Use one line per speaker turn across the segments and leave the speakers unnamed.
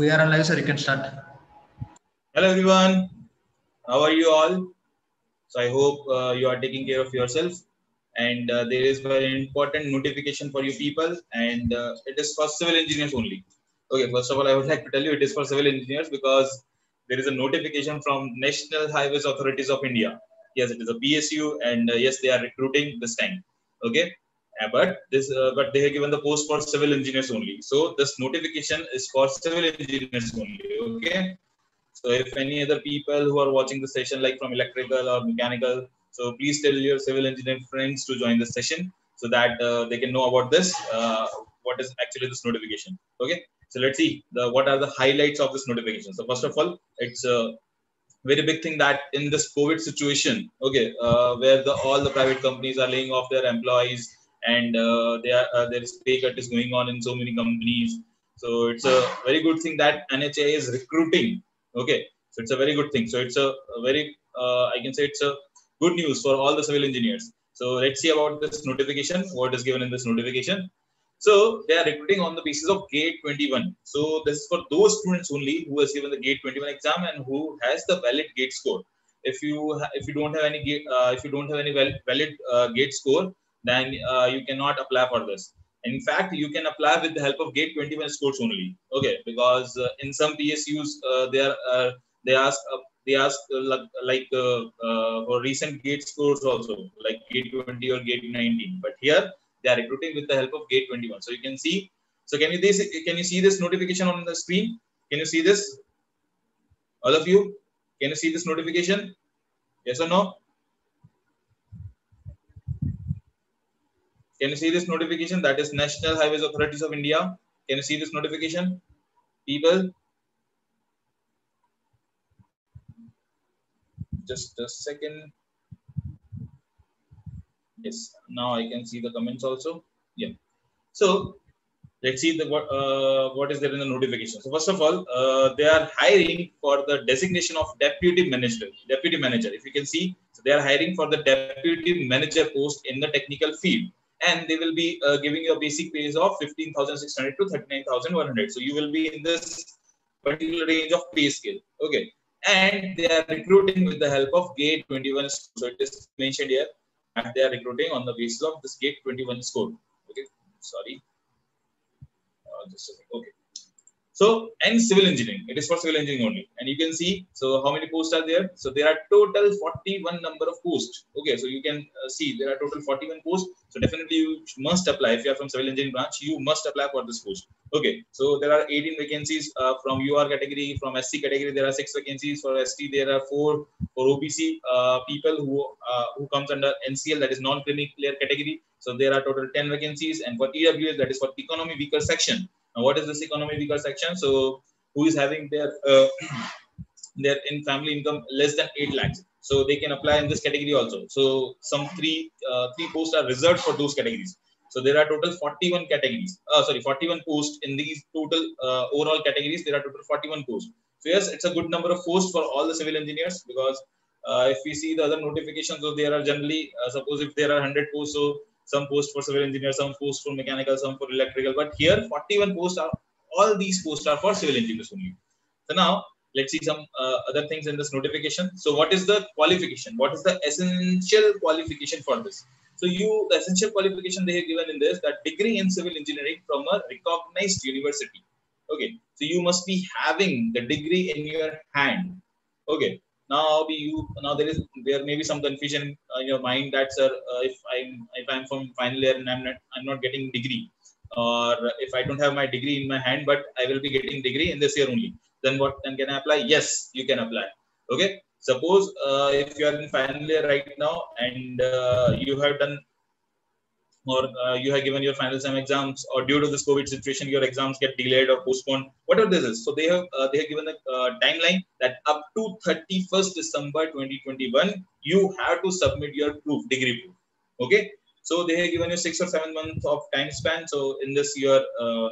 We are on live, sir. You can start.
Hello, everyone. How are you all? So I hope uh, you are taking care of yourself. And uh, there is very important notification for you people, and uh, it is for civil engineers only. Okay, first of all, I would like to tell you it is for civil engineers because there is a notification from National Highways Authorities of India. Yes, it is a PSU, and uh, yes, they are recruiting this time. Okay, but this, uh, but they have given the post for civil engineers only. So this notification is for civil engineers only. Okay. So if any other people who are watching the session, like from electrical or mechanical, so please tell your civil engineering friends to join the session so that uh, they can know about this. Uh, what is actually this notification? Okay. So let's see the what are the highlights of this notification. So first of all, it's a very big thing that in this COVID situation, okay, uh, where the all the private companies are laying off their employees and uh, there uh, there is pay cut is going on in so many companies. So it's a very good thing that NHAI is recruiting. Okay, so it's a very good thing. So it's a, very uh, I can say it's a good news for all the civil engineers. So let's see about this notification. What is given in this notification? So they are recruiting on the basis of GATE 21. So this is for those students only who has given the GATE 21 exam and who has the valid GATE score. If you if you don't have any uh, if you don't have any valid uh, GATE score, then uh, you cannot apply for this. In fact, you can apply with the help of GATE 21 scores only. Okay, because uh, in some PSUs uh, they are uh, they ask they ask like for recent GATE scores also like GATE 20 or GATE 19. But here they are recruiting with the help of GATE 21. So you can see. So can you this can you see this notification on the screen? Can you see this? All of you, can you see this notification? Yes or no? Can you see this notification? That is National Highways Authorities of India. Can you see this notification? People? Just a second. Yes, now I can see the comments also. Yeah. So let's see the what uh, what is there in the notification. So first of all, uh, they are hiring for the designation of deputy manager. Deputy manager. If you can see, so they are hiring for the deputy manager post in the technical field and they will be uh, giving you a basic pay of 15,600 to 39,100. So you will be in this particular range of pay scale. Okay. And they are recruiting with the help of GATE 21. So it is mentioned here. And they are recruiting on the basis of this GATE 21 score. Okay. Sorry. Uh, just a second. Okay. So, and civil engineering, it is for civil engineering only. And you can see, so how many posts are there? So there are total 41 number of posts. Okay, so you can uh, see there are total 41 posts. So definitely you must apply. If you are from civil engineering branch, you must apply for this post. Okay, so there are 18 vacancies uh, from UR category, from SC category, there are six vacancies. For ST, there are four. For OBC, uh, people who uh, who comes under NCL, that is non-creamy layer category. So there are total 10 vacancies. And for EWS, that is for economy weaker section now, what is this economy weaker section? So, who is having their uh, their in family income less than eight lakhs? So they can apply in this category also. So some three uh, three posts are reserved for those categories. So there are total 41 categories. Uh, sorry, 41 posts in these total uh, overall categories. There are total 41 posts. So yes, it's a good number of posts for all the civil engineers because uh, if we see the other notifications, so there are generally uh, suppose if there are 100 posts, so some posts for civil engineer, some posts for mechanical, some for electrical. But here, 41 posts are all these posts are for civil engineers only. So now let's see some uh, other things in this notification. So what is the qualification? What is the essential qualification for this? So you, the essential qualification they have given in this, that degree in civil engineering from a recognized university. Okay, so you must be having the degree in your hand. Okay, now be you now there is there may be some confusion in your mind that sir uh, if i'm if i'm from final year and i'm not i'm not getting degree or if i don't have my degree in my hand but i will be getting degree in this year only then what then can i apply? Yes you can apply. Okay? Suppose uh, if you are in final year right now and uh, you have done or uh, you have given your final sem exams or due to this covid situation your exams get delayed or postponed whatever this is. So they have uh, they have given a uh, timeline that up to 31st december 2021 you have to submit your proof degree proof. Okay? So they have given you six or seven months of time span. So in this year uh,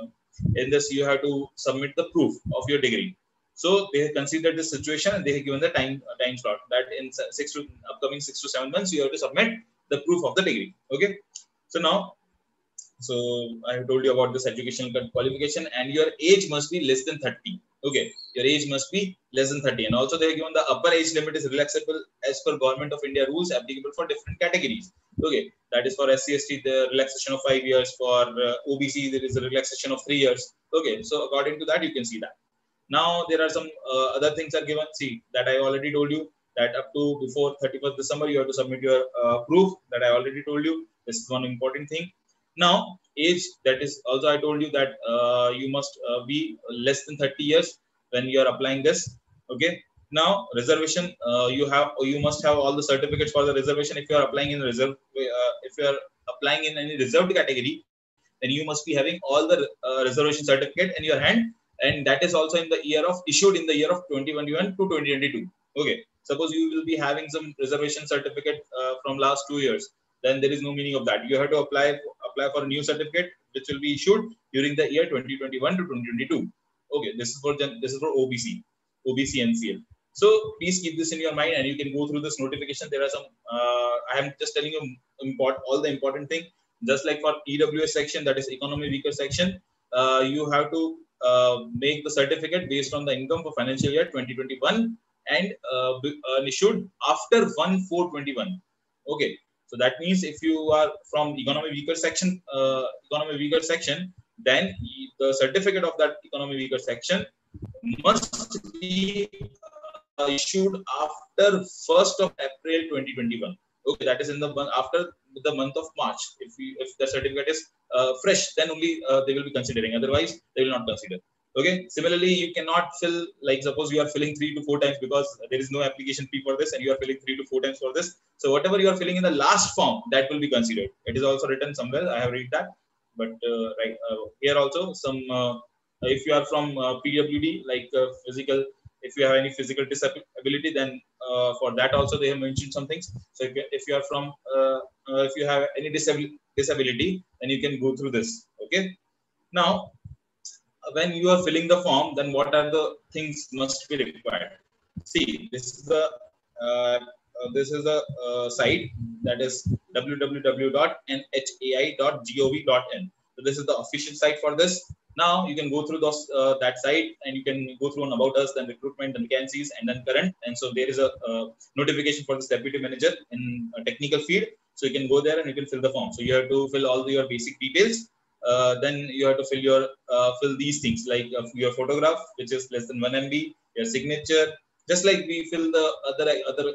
in this you have to submit the proof of your degree. So they have considered this situation and they have given the time uh, time slot that in six to upcoming six to seven months you have to submit the proof of the degree. Okay so now, so I have told you about this educational qualification and your age must be less than 30. Okay, your age must be less than 30. And also they have given the upper age limit is relaxable as per Government of India rules applicable for different categories. Okay, that is for SCST, the relaxation of five years. For uh, OBC, there is a relaxation of three years. Okay, so according to that, you can see that. Now there are some uh, other things are given. See that I already told you that up to before 31st December, you have to submit your uh, proof that I already told you. This is one important thing. Now, age that is also I told you that uh, you must uh, be less than 30 years when you are applying this. Okay. Now, reservation uh, you have you must have all the certificates for the reservation. If you are applying in reserve, uh, if you are applying in any reserved category, then you must be having all the uh, reservation certificate in your hand and that is also in the year of issued in the year of 2021 to 2022 okay suppose you will be having some reservation certificate uh, from last two years then there is no meaning of that. You have to apply apply for a new certificate which will be issued during the year 2021 to 2022 okay this is for this is for obc obc ncl so please keep this in your mind and you can go through this notification. There are some uh, i am just telling you all the important thing. Just like for ews section that is economy weaker section uh, you have to uh, make the certificate based on the income for financial year 2021 and uh, uh, issued after 1 421 okay so that means if you are from economy weaker section uh, economy weaker section then the certificate of that economy weaker section must be uh, issued after 1st of april 2021 okay that is in the month after the month of march. If we if the certificate is uh, fresh then only uh, they will be considering. Otherwise they will not consider okay? Similarly you cannot fill like suppose you are filling three to four times because there is no application fee for this and you are filling three to four times for this. So whatever you are filling in the last form that will be considered. It is also written somewhere. I have read that. But uh, right uh, here also some uh, if you are from uh, pwd like physical if you have any physical disability then uh, for that also they have mentioned some things. So if you, if you are from uh, uh, if you have any disability disability then you can go through this. Okay? Now when you are filling the form then what are the things must be required see this is the uh, uh, this is a uh, site that is www.nhai.gov.in so this is the official site for this now you can go through those uh, that site and you can go through on about us, then recruitment, and vacancies, and then current. And so there is a uh, notification for this deputy manager in a technical field. So you can go there and you can fill the form. So you have to fill all your basic details. Uh, then you have to fill your uh, fill these things like uh, your photograph, which is less than one MB, your signature, just like we fill the other other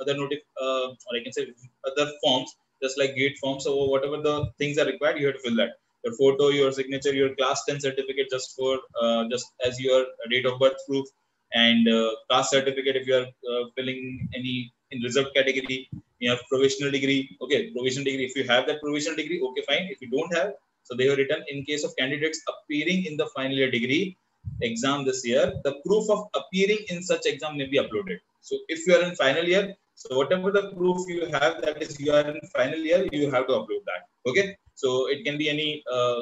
other notif or I can say other forms, just like gate forms. So whatever the things are required, you have to fill that your photo, your signature, your class 10 certificate just for uh, just as your date of birth proof and uh, class certificate if you are uh, filling any in reserved category, you have provisional degree. Okay, provisional degree. If you have that provisional degree, okay, fine. If you don't have, so they have written in case of candidates appearing in the final year degree exam this year, the proof of appearing in such exam may be uploaded. So if you are in final year, so whatever the proof you have, that is you are in final year, you have to upload that. Okay. So it can be any uh,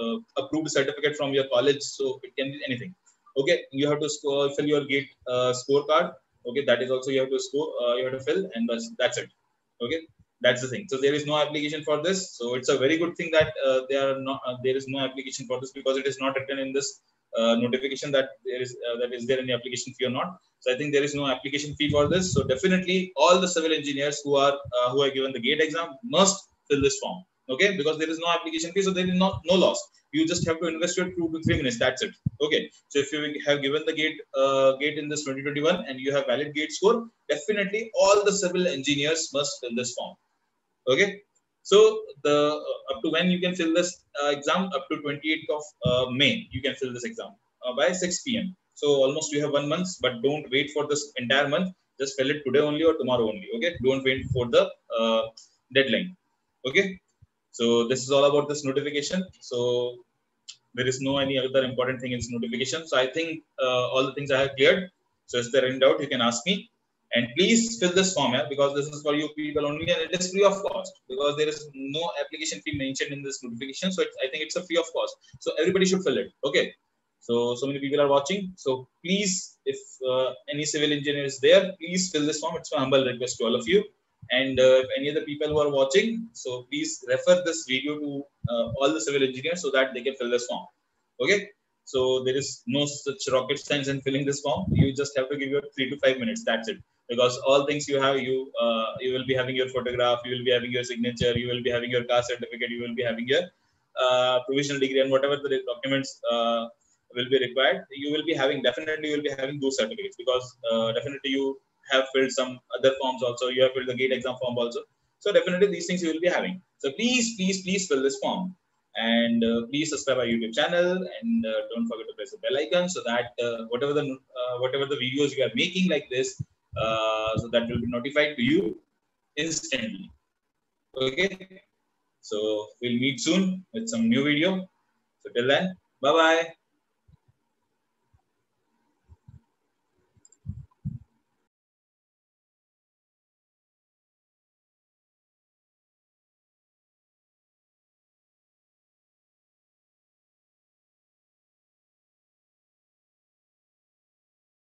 uh, approved certificate from your college. So it can be anything. Okay, you have to score, fill your gate uh, scorecard. Okay, that is also you have to score. Uh, you have to fill, and that's, that's it. Okay, that's the thing. So there is no application for this. So it's a very good thing that uh, there are not uh, there is no application for this because it is not written in this uh, notification that there is uh, that is there any application fee or not. So I think there is no application fee for this. So definitely all the civil engineers who are uh, who are given the gate exam must fill this form okay because there is no application fee so there is not no loss you just have to invest your two to three minutes that's it okay so if you have given the gate uh, gate in this 2021 and you have valid gate score definitely all the civil engineers must fill this form okay so the uh, up to when you can fill this uh, exam up to 28th of uh, may you can fill this exam uh, by 6 p.m so almost you have one month but don't wait for this entire month just fill it today only or tomorrow only okay don't wait for the uh, deadline okay so this is all about this notification. So there is no any other important thing in this notification. So I think uh, all the things I have cleared. So if there in doubt, you can ask me. And please fill this form yeah, because this is for you people only and it is free of cost because there is no application fee mentioned in this notification. So I think it's a free of cost. So everybody should fill it. Okay. So, so many people are watching. So please, if uh, any civil engineer is there, please fill this form. It's my humble request to all of you. And uh, if any other people who are watching, so please refer this video to uh, all the civil engineers so that they can fill this form. Okay. So there is no such rocket science in filling this form. You just have to give your three to five minutes. That's it. Because all things you have, you uh, you will be having your photograph, you will be having your signature, you will be having your caste certificate, you will be having your uh, provisional degree, and whatever the documents uh, will be required, you will be having definitely you will be having those certificates because uh, definitely you have filled some other forms also. You have filled the gate exam form also. So definitely these things you will be having. So please, please, please fill this form and uh, please subscribe our youtube channel and uh, don't forget to press the bell icon so that uh, whatever the uh, whatever the videos you are making like this uh, so that will be notified to you instantly. Okay? So we'll meet soon with some new video. So till then bye bye